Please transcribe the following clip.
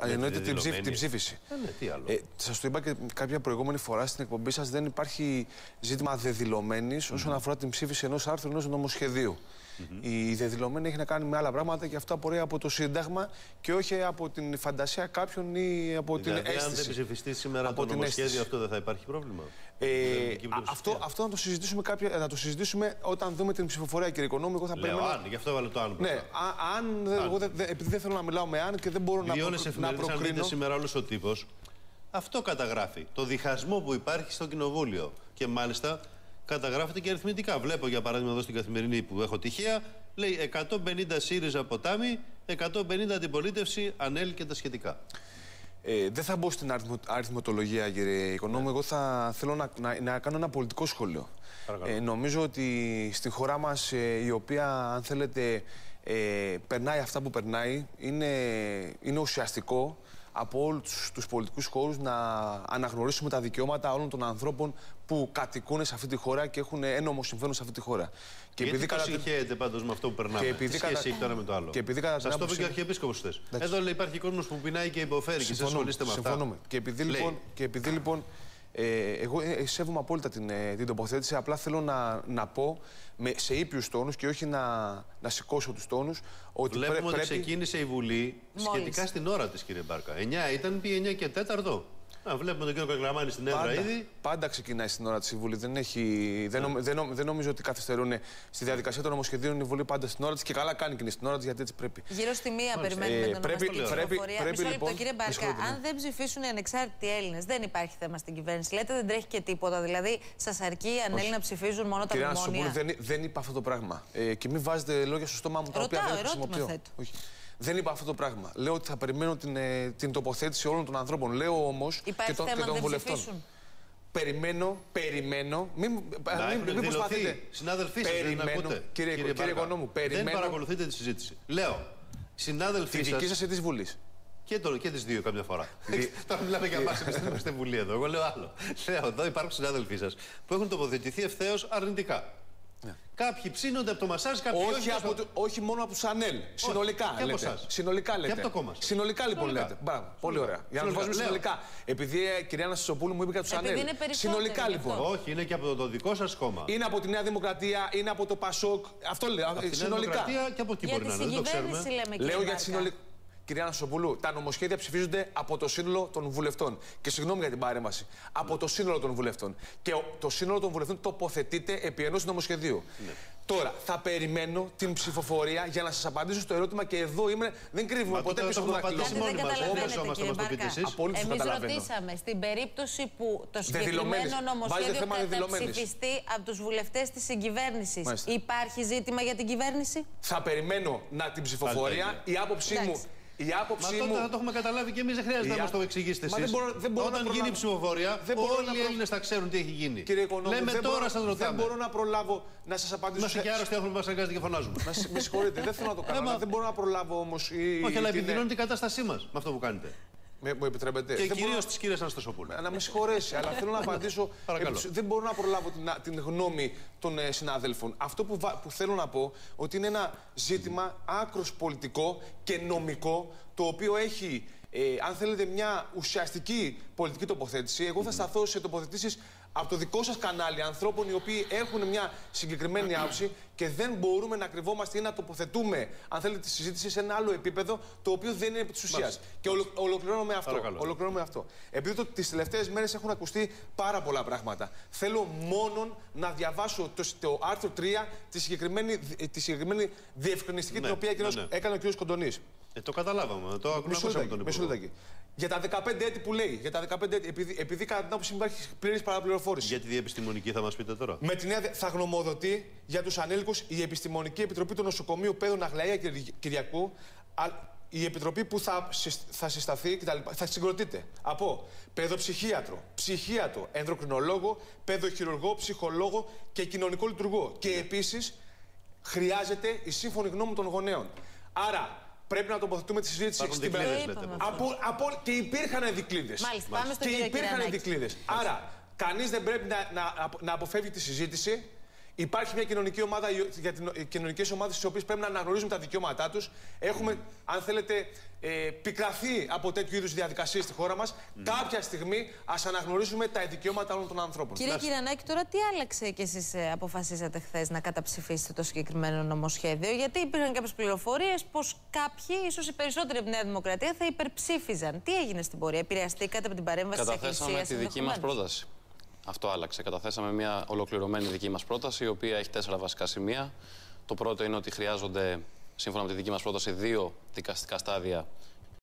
Εννοείται την, ψήφ, την ψήφιση. Ε, ναι, τι άλλο. Ε, σας το είπα και κάποια προηγούμενη φορά στην εκπομπή σας, δεν υπάρχει ζήτημα δεδηλωμένη mm -hmm. όσον αφορά την ψήφιση ενός άρθρου ενός νομοσχεδίου. Mm -hmm. Η δεδηλωμένη έχει να κάνει με άλλα πράγματα και αυτό απορρέει από το Σύνταγμα και όχι από την φαντασία κάποιων ή από δηλαδή, την αίσθηση. Αν δεν ψηφιστεί σήμερα από το νομοσχέδιο, αυτό δεν θα υπάρχει πρόβλημα; Ε, αυτό, αυτό να το, συζητήσουμε κάποια, να το συζητήσουμε όταν δούμε την ψηφοφορία, κύριε Οικονόμη. Εγώ θα Λέω περιμένω... αν, γι' αυτό έβαλε το αν. Ναι, αν, αν. Εγώ δεν, επειδή δεν θέλω να μιλάω με αν και δεν μπορώ Διόλε να, προ, να προκρίνω. Αν δείτε σήμερα όλος ο τύπος, αυτό καταγράφει. Το διχασμό που υπάρχει στο κοινοβούλιο. Και μάλιστα καταγράφεται και αριθμητικά. Βλέπω για παράδειγμα εδώ στην καθημερινή που έχω τυχαία, λέει 150 ΣΥΡΙΖΑ ποτάμι, 150 αντιπολίτευση, ΑΝΕΛ και τα σχετικά. Ε, δεν θα μπω στην αριθμο, αριθμοτολογία, κύριε Οικονόμου. Ναι. Εγώ θα θέλω να, να, να, κάνω ένα πολιτικό σχόλιο. Ε, νομίζω ότι στη χώρα μας, ε, η οποία, αν θέλετε, ε, περνάει αυτά που περνάει, είναι, είναι ουσιαστικό από όλους τους πολιτικούς χώρους να αναγνωρίσουμε τα δικαιώματα όλων των ανθρώπων που κατοικούν σε αυτή τη χώρα και έχουν ένομο συμφέρον σε αυτή τη χώρα. Και Γιατί επειδή το συγχαίρεται πάντως με αυτό που περνάμε; Και επειδή Τι σχέση κατά... έχει τώρα με το άλλο; Και επειδή κατά Σας το είπε και ο Αρχιεπίσκοπος χθες. Εδώ λέει υπάρχει κόσμος που πεινάει και υποφέρει και σε ασχολείστε με αυτά. Συμφωνούμε. Και επειδή λοιπόν, και επειδή, λοιπόν ε, εγώ ε, σέβομαι απόλυτα την, ε, την τοποθέτηση. Απλά θέλω να, να πω με, σε ήπιους τόνους και όχι να, να σηκώσω τους τόνους. Ότι Βλέπουμε ότι ξεκίνησε η Βουλή Μόλις. σχετικά στην ώρα της, κύριε Μπάρκα. 9 ήταν, πήγε 9 και 4. Α, βλέπουμε τον κύριο Κακλαμάνη στην έδρα ήδη. Πάντα ξεκινάει στην ώρα της η Βουλή. Δεν, έχει, δεν, νομ, δεν, νομ, δεν νομίζω ότι καθυστερούν στη διαδικασία των νομοσχεδίων η Βουλή πάντα στην ώρα της και καλά κάνει και είναι στην ώρα της γιατί έτσι πρέπει. Γύρω στη μία περιμένουμε ε, τον πρέπει, πρέπει, πρέπει, Μισό λοιπόν, κύριε Μπάρκα, αν δεν ψηφίσουν οι ανεξάρτητοι Έλληνες, δεν υπάρχει θέμα στην κυβέρνηση. Λέτε δεν τρέχει και τίποτα. Δηλαδή, σας αρκεί οι ανέλληνα ψηφίζουν μόνο τα μνημόνια; Δεν, δεν είπα αυτό το πράγμα. Ε, και μην βάζετε λόγια στο στόμα μου τα οποία δεν χρησιμοποιώ. Δεν είπα αυτό το πράγμα. Λέω ότι θα περιμένω την, ε, την τοποθέτηση όλων των ανθρώπων. Λέω όμως και, το, και των βουλευτών. Περιμένω, περιμένω. Μην, μην, μην προσπαθείτε. Συνάδελφοί σας, περιμένω. Κύριε, κύριε, κύριε Οικονόμου, περιμένω. Δεν παρακολουθείτε τη συζήτηση. Λέω, συνάδελφοί σα. Τη δική σα ή της Βουλής. Και, το, και τις δύο κάποια φορά. Τώρα μιλάμε για εμάς, είμαστε στη Βουλή εδώ. Εγώ λέω άλλο. Λέω εδώ υπάρχουν συνάδελφοί σας που έχουν τοποθετηθεί ευθέως αρνητικά. Ναι. Κάποιοι ψήνονται από το μασάζ, κάποιοι όχι. Όχι, από το, όχι μόνο από του ΑΝΕΛ. Συνολικά. Και λέτε. από συνολικά λέτε. Και από το κόμμα. Συνολικά λοιπόν συνολικά. λέτε. Μπράβο. Πολύ ωραία. Για να το βάζουμε συνολικά. Επειδή η κυρία Αναστασοπούλου μου είπε για του ΑΝΕΛ. Συνολικά λοιπόν. Όχι, είναι και από το δικό σας κόμμα. Είναι από τη Νέα Δημοκρατία, είναι από το Πασόκ. Αυτό λέω. Συνολικά. Και από εκεί μπορεί να είναι. Λέω για τη συνολικά. Κυρία Ανασοπούλου, τα νομοσχέδια ψηφίζονται από το σύνολο των βουλευτών. Και συγγνώμη για την παρέμβαση. Από το σύνολο των βουλευτών. Και το σύνολο των βουλευτών τοποθετείται επί ενός νομοσχεδίου. Ναι. Τώρα, θα περιμένω την ψηφοφορία για να σας απαντήσω στο ερώτημα και εδώ είμαι. Δεν κρύβουμε ποτέ πίσω από το δακτυλό. Δεν καταλαβαίνετε, Εμείς ρωτήσαμε στην περίπτωση που το συγκεκριμένο νομοσχέδιο θα ψηφιστεί από τους βουλευτές της συγκυβέρνησης. Υπάρχει ζήτημα για την κυβέρνηση; Θα περιμένω να την ψηφοφορία. Η άποψή μου η άποψή Μα τότε θα το έχουμε καταλάβει και εμείς δεν χρειάζεται να μας το εξηγήσετε εσείς. Όταν γίνει η ψηφοφορία, δεν όλοι οι Έλληνες θα ξέρουν τι έχει γίνει. Κύριε Οικονόμου, Λέμε τώρα σας ρωτάμε. Δεν μπορώ να προλάβω να σας απαντήσω. Είμαστε και άρρωστοι έχουμε μας αγκάζετε και φωνάζουμε. Με συγχωρείτε, δεν θέλω να το κάνω. Δεν μπορώ να προλάβω όμως. Όχι, αλλά επιδεινώνει την κατάστασή μας με αυτό που κάνετε. Με, μου επιτρέπετε. Και κυρίω μπορώ... της κυρία Αναστασοπούλου. Να με συγχωρέσει, αλλά θέλω να απαντήσω. δεν μπορώ να προλάβω την, την γνώμη των ε, συνάδελφων. Αυτό που, που θέλω να πω ότι είναι ένα ζήτημα άκρος πολιτικό και νομικό το οποίο έχει ε, αν θέλετε, μια ουσιαστική πολιτική τοποθέτηση. Εγώ θα σταθώ σε τοποθετήσεις από το δικό σας κανάλι ανθρώπων οι οποίοι έχουν μια συγκεκριμένη άποψη και δεν μπορούμε να κρυβόμαστε ή να τοποθετούμε, αν θέλετε, τη συζήτηση σε ένα άλλο επίπεδο το οποίο δεν είναι επί της ουσίας. Και ολο, ολοκληρώνω με αυτό. Ολοκληρώνω με αυτό. Επειδή τις τελευταίες μέρες έχουν ακουστεί πάρα πολλά πράγματα, θέλω μόνο να διαβάσω το, το άρθρο 3, τη συγκεκριμένη, τη συγκεκριμένη διευκρινιστική ναι, την οποία ναι, ναι. έκανε ο κ. Κοντονής. Ε, το καταλάβαμε. Το ακούσαμε τον Υπουργό. Για τα 15 έτη που λέει, για τα 15 έτη, επειδή, επειδή κατά την άποψη υπάρχει πλήρης παραπληροφόρηση. Για τη διεπιστημονική θα μας πείτε τώρα. Με τη νέα θα γνωμοδοτεί για τους ανήλικους η Επιστημονική Επιτροπή του Νοσοκομείου Πέδων Αγλαία Κυριακού. Η επιτροπή που θα, θα συσταθεί κτλ. θα συγκροτείται από παιδοψυχίατρο, ψυχίατρο, ενδοκρινολόγο, παιδοχειρουργό, ψυχολόγο και κοινωνικό λειτουργό. Και ναι. επίσης χρειάζεται η σύμφωνη γνώμη των γονέων. Άρα πρέπει να τοποθετούμε τη συζήτηση στην περίπτωση. Από, από, και υπήρχαν δικλείδες. Μάλιστα, πάμε Και υπήρχαν δικλείδες. Άρα, κανείς δεν πρέπει να, να, να αποφεύγει τη συζήτηση. Υπάρχει μια κοινωνική ομάδα για τι κοινωνικές ομάδες τι οποίες πρέπει να αναγνωρίζουν τα δικαιώματά τους. Έχουμε, αν θέλετε, ε, πικραθεί από τέτοιου είδους διαδικασίες στη χώρα μας. Κάποια στιγμή ας αναγνωρίσουμε τα δικαιώματα όλων των ανθρώπων. Κύριε Κυρανάκη, τώρα τι άλλαξε και εσείς ε, αποφασίσατε χθες να καταψηφίσετε το συγκεκριμένο νομοσχέδιο; Γιατί υπήρχαν κάποιες πληροφορίες πως κάποιοι, ίσως οι περισσότεροι από τη Νέα Δημοκρατία, θα υπερψήφιζαν. Τι έγινε στην πορεία, επηρεαστήκατε από την παρέμβαση της Εκκλησίας. Καταθέσαμε τη δική μας πρόταση. Αυτό άλλαξε. Καταθέσαμε μια ολοκληρωμένη δική μας πρόταση, η οποία έχει τέσσερα βασικά σημεία. Το πρώτο είναι ότι χρειάζονται, σύμφωνα με τη δική μας πρόταση, δύο δικαστικά στάδια